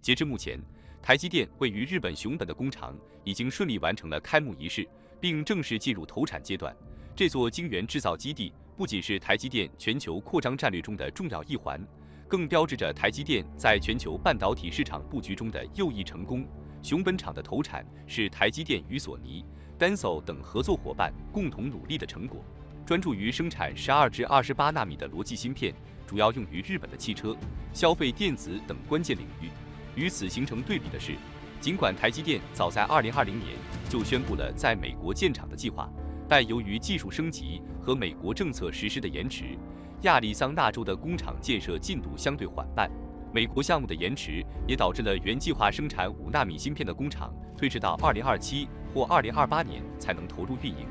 截至目前，台积电位于日本熊本的工厂已经顺利完成了开幕仪式，并正式进入投产阶段。这座晶圆制造基地不仅是台积电全球扩张战略中的重要一环，更标志着台积电在全球半导体市场布局中的又一成功。熊本厂的投产是台积电与索尼、Denso 等合作伙伴共同努力的成果。专注于生产十二至二十八纳米的逻辑芯片，主要用于日本的汽车、消费电子等关键领域。与此形成对比的是，尽管台积电早在二零二零年就宣布了在美国建厂的计划，但由于技术升级和美国政策实施的延迟，亚利桑那州的工厂建设进度相对缓慢。美国项目的延迟也导致了原计划生产五纳米芯片的工厂推迟到二零二七或二零二八年才能投入运营。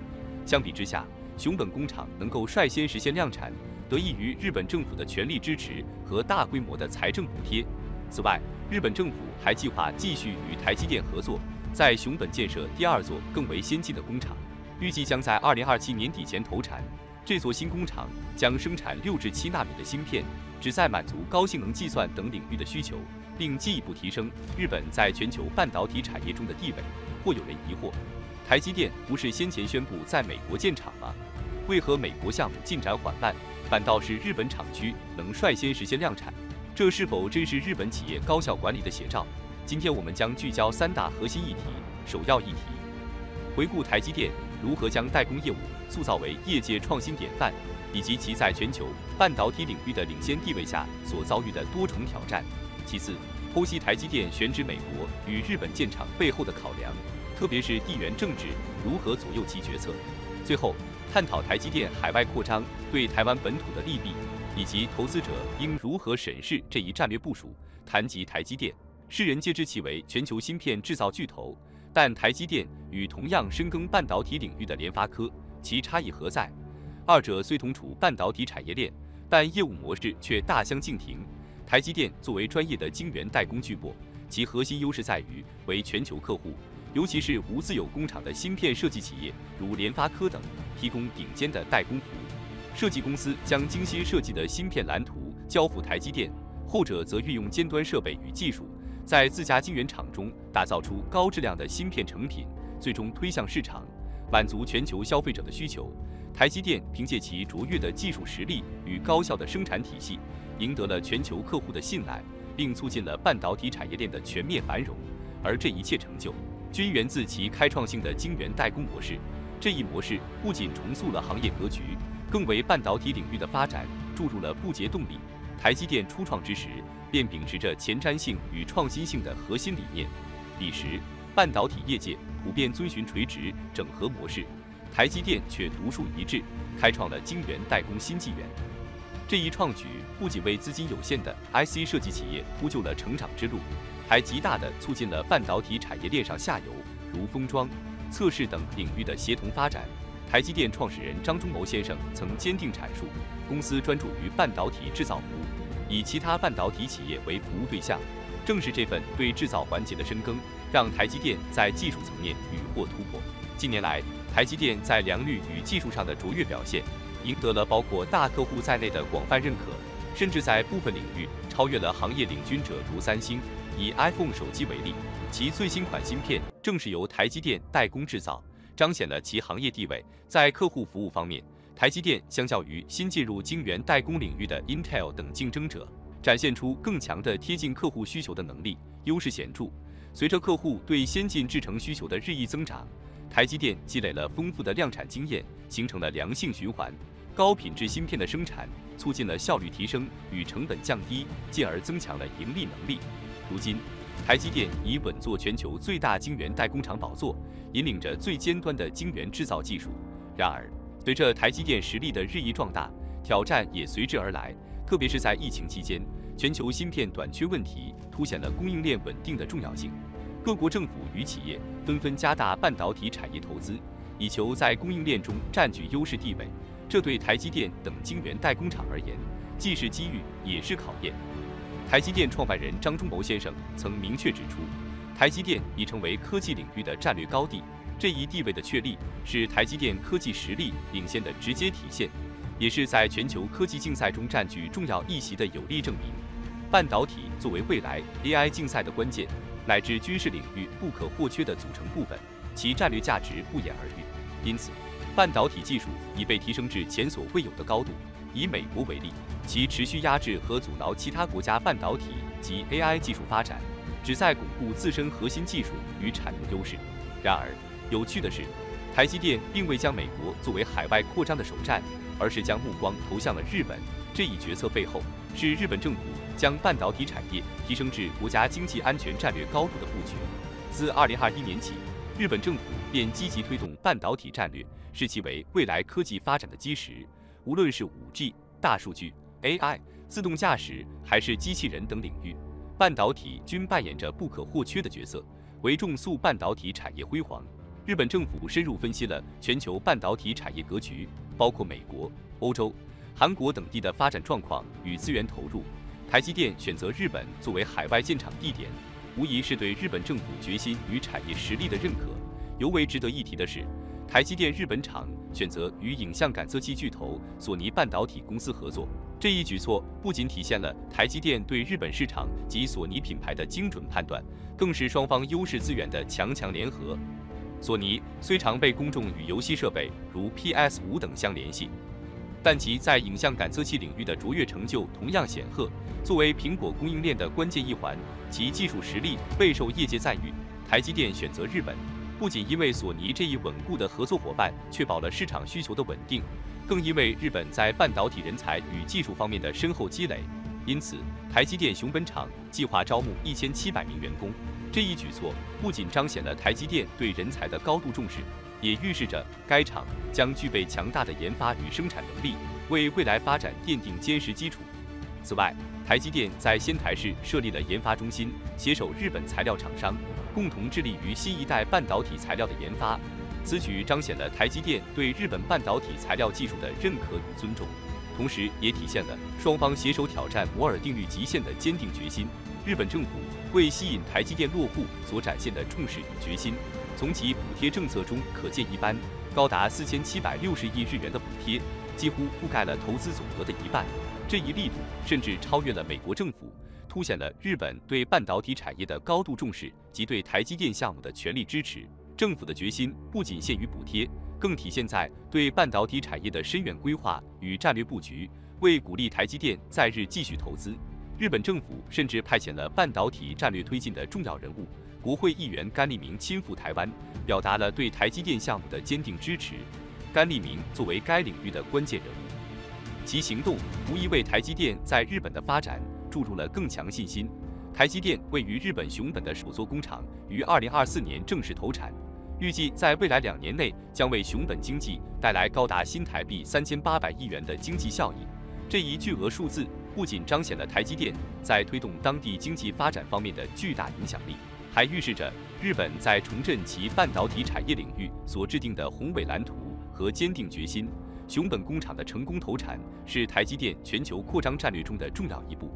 相比之下，熊本工厂能够率先实现量产，得益于日本政府的全力支持和大规模的财政补贴。此外，日本政府还计划继续与台积电合作，在熊本建设第二座更为先进的工厂，预计将在二零二七年底前投产。这座新工厂将生产六至七纳米的芯片。旨在满足高性能计算等领域的需求，并进一步提升日本在全球半导体产业中的地位。或有人疑惑，台积电不是先前宣布在美国建厂吗？为何美国项目进展缓慢，反倒是日本厂区能率先实现量产？这是否真是日本企业高效管理的写照？今天我们将聚焦三大核心议题。首要议题，回顾台积电如何将代工业务塑造为业界创新典范。以及其在全球半导体领域的领先地位下所遭遇的多重挑战。其次，剖析台积电选址美国与日本建厂背后的考量，特别是地缘政治如何左右其决策。最后，探讨台积电海外扩张对台湾本土的利弊，以及投资者应如何审视这一战略部署。谈及台积电，世人皆知其为全球芯片制造巨头，但台积电与同样深耕半导体领域的联发科，其差异何在？二者虽同处半导体产业链，但业务模式却大相径庭。台积电作为专业的晶圆代工巨擘，其核心优势在于为全球客户，尤其是无自有工厂的芯片设计企业，如联发科等，提供顶尖的代工服务。设计公司将精心设计的芯片蓝图交付台积电，后者则运用尖端设备与技术，在自家晶圆厂中打造出高质量的芯片成品，最终推向市场，满足全球消费者的需求。台积电凭借其卓越的技术实力与高效的生产体系，赢得了全球客户的信赖，并促进了半导体产业链的全面繁荣。而这一切成就，均源自其开创性的晶圆代工模式。这一模式不仅重塑了行业格局，更为半导体领域的发展注入了不竭动力。台积电初创之时，便秉持着前瞻性与创新性的核心理念。彼时，半导体业界普遍遵循垂直整合模式。台积电却独树一帜，开创了晶圆代工新纪元。这一创举不仅为资金有限的 IC 设计企业铺就了成长之路，还极大地促进了半导体产业链上下游如封装、测试等领域的协同发展。台积电创始人张忠谋先生曾坚定阐述，公司专注于半导体制造服务，以其他半导体企业为服务对象。正是这份对制造环节的深耕，让台积电在技术层面屡获突破。近年来，台积电在良率与技术上的卓越表现，赢得了包括大客户在内的广泛认可，甚至在部分领域超越了行业领军者如三星。以 iPhone 手机为例，其最新款芯片正是由台积电代工制造，彰显了其行业地位。在客户服务方面，台积电相较于新进入晶圆代工领域的 Intel 等竞争者，展现出更强的贴近客户需求的能力，优势显著。随着客户对先进制程需求的日益增长，台积电积累了丰富的量产经验，形成了良性循环。高品质芯片的生产，促进了效率提升与成本降低，进而增强了盈利能力。如今，台积电已稳坐全球最大晶圆代工厂宝座，引领着最尖端的晶圆制造技术。然而，随着台积电实力的日益壮大，挑战也随之而来。特别是在疫情期间，全球芯片短缺问题凸显了供应链稳定的重要性。各国政府与企业纷纷加大半导体产业投资，以求在供应链中占据优势地位。这对台积电等晶圆代工厂而言，既是机遇，也是考验。台积电创办人张忠谋先生曾明确指出，台积电已成为科技领域的战略高地。这一地位的确立，是台积电科技实力领先的直接体现，也是在全球科技竞赛中占据重要一席的有力证明。半导体作为未来 AI 竞赛的关键，乃至军事领域不可或缺的组成部分，其战略价值不言而喻。因此，半导体技术已被提升至前所未有的高度。以美国为例，其持续压制和阻挠其他国家半导体及 AI 技术发展，旨在巩固自身核心技术与产能优势。然而，有趣的是，台积电并未将美国作为海外扩张的首战，而是将目光投向了日本。这一决策背后，是日本政府将半导体产业提升至国家经济安全战略高度的布局。自2021年起，日本政府便积极推动半导体战略，视其为未来科技发展的基石。无论是 5G、大数据、AI、自动驾驶，还是机器人等领域，半导体均扮演着不可或缺的角色。为重塑半导体产业辉煌，日本政府深入分析了全球半导体产业格局，包括美国、欧洲、韩国等地的发展状况与资源投入。台积电选择日本作为海外建厂地点，无疑是对日本政府决心与产业实力的认可。尤为值得一提的是，台积电日本厂选择与影像感测器巨头索尼半导体公司合作，这一举措不仅体现了台积电对日本市场及索尼品牌的精准判断。更是双方优势资源的强强联合。索尼虽常被公众与游戏设备如 PS 五等相联系，但其在影像感测器领域的卓越成就同样显赫。作为苹果供应链的关键一环，其技术实力备受业界赞誉。台积电选择日本，不仅因为索尼这一稳固的合作伙伴确保了市场需求的稳定，更因为日本在半导体人才与技术方面的深厚积累。因此，台积电熊本厂计划招募一千七百名员工。这一举措不仅彰显了台积电对人才的高度重视，也预示着该厂将具备强大的研发与生产能力，为未来发展奠定坚实基础。此外，台积电在仙台市设立了研发中心，携手日本材料厂商，共同致力于新一代半导体材料的研发。此举彰显了台积电对日本半导体材料技术的认可与尊重。同时，也体现了双方携手挑战摩尔定律极限的坚定决心。日本政府为吸引台积电落户所展现的重视与决心，从其补贴政策中可见一斑。高达四千七百六十亿日元的补贴，几乎覆盖了投资总额的一半。这一力度甚至超越了美国政府，凸显了日本对半导体产业的高度重视及对台积电项目的全力支持。政府的决心不仅限于补贴。更体现在对半导体产业的深远规划与战略布局。为鼓励台积电在日继续投资，日本政府甚至派遣了半导体战略推进的重要人物——国会议员甘利明亲赴台湾，表达了对台积电项目的坚定支持。甘利明作为该领域的关键人物，其行动无疑为台积电在日本的发展注入了更强信心。台积电位于日本熊本的首座工厂于2024年正式投产。预计在未来两年内将为熊本经济带来高达新台币三千八百亿元的经济效益。这一巨额数字不仅彰显了台积电在推动当地经济发展方面的巨大影响力，还预示着日本在重振其半导体产业领域所制定的宏伟蓝图和坚定决心。熊本工厂的成功投产是台积电全球扩张战略中的重要一步。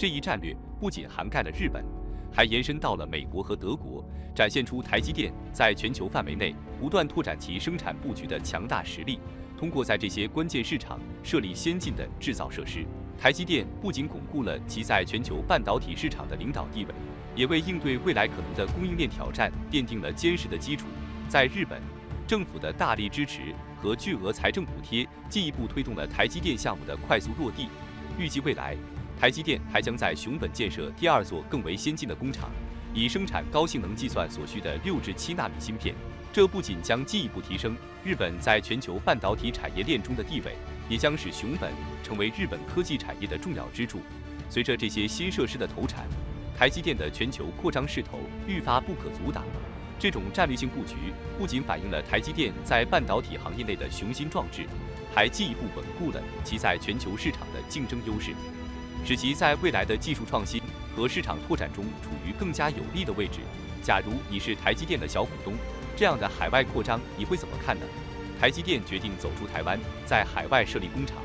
这一战略不仅涵盖了日本。还延伸到了美国和德国，展现出台积电在全球范围内不断拓展其生产布局的强大实力。通过在这些关键市场设立先进的制造设施，台积电不仅巩固了其在全球半导体市场的领导地位，也为应对未来可能的供应链挑战奠定了坚实的基础。在日本，政府的大力支持和巨额财政补贴进一步推动了台积电项目的快速落地。预计未来。台积电还将在熊本建设第二座更为先进的工厂，以生产高性能计算所需的六至七纳米芯片。这不仅将进一步提升日本在全球半导体产业链中的地位，也将使熊本成为日本科技产业的重要支柱。随着这些新设施的投产，台积电的全球扩张势头愈发不可阻挡。这种战略性布局不仅反映了台积电在半导体行业内的雄心壮志，还进一步稳固了其在全球市场的竞争优势。使其在未来的技术创新和市场拓展中处于更加有利的位置。假如你是台积电的小股东，这样的海外扩张你会怎么看呢？台积电决定走出台湾，在海外设立工厂，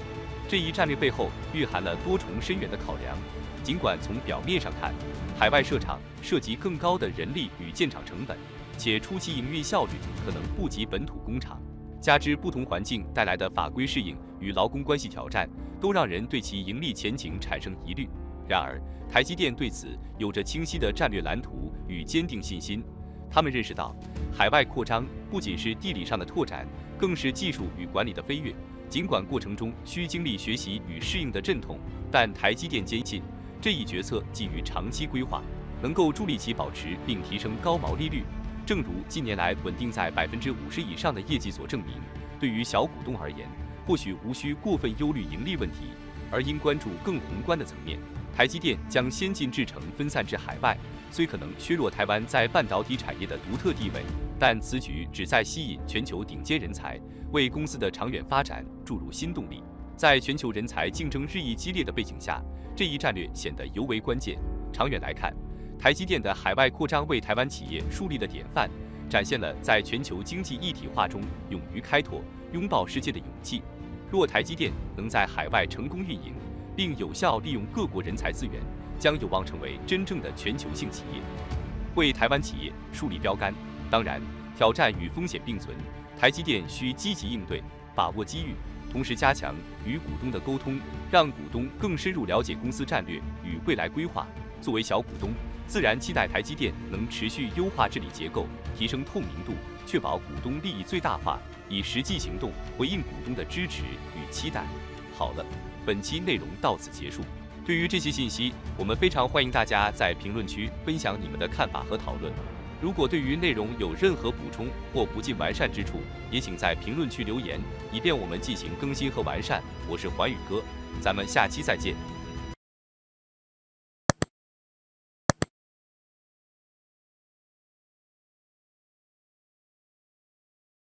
这一战略背后蕴含了多重深远的考量。尽管从表面上看，海外设厂涉及更高的人力与建厂成本，且初期营运效率可能不及本土工厂。加之不同环境带来的法规适应与劳工关系挑战，都让人对其盈利前景产生疑虑。然而，台积电对此有着清晰的战略蓝图与坚定信心。他们认识到，海外扩张不仅是地理上的拓展，更是技术与管理的飞跃。尽管过程中需经历学习与适应的阵痛，但台积电坚信这一决策基于长期规划，能够助力其保持并提升高毛利率。正如近年来稳定在百分之五十以上的业绩所证明，对于小股东而言，或许无需过分忧虑盈利问题，而应关注更宏观的层面。台积电将先进制程分散至海外，虽可能削弱台湾在半导体产业的独特地位，但此举旨在吸引全球顶尖人才，为公司的长远发展注入新动力。在全球人才竞争日益激烈的背景下，这一战略显得尤为关键。长远来看，台积电的海外扩张为台湾企业树立了典范，展现了在全球经济一体化中勇于开拓、拥抱世界的勇气。若台积电能在海外成功运营，并有效利用各国人才资源，将有望成为真正的全球性企业，为台湾企业树立标杆。当然，挑战与风险并存，台积电需积极应对，把握机遇，同时加强与股东的沟通，让股东更深入了解公司战略与未来规划。作为小股东，自然期待台积电能持续优化治理结构，提升透明度，确保股东利益最大化，以实际行动回应股东的支持与期待。好了。本期内容到此结束。对于这些信息，我们非常欢迎大家在评论区分享你们的看法和讨论。如果对于内容有任何补充或不尽完善之处，也请在评论区留言，以便我们进行更新和完善。我是环宇哥，咱们下期再见。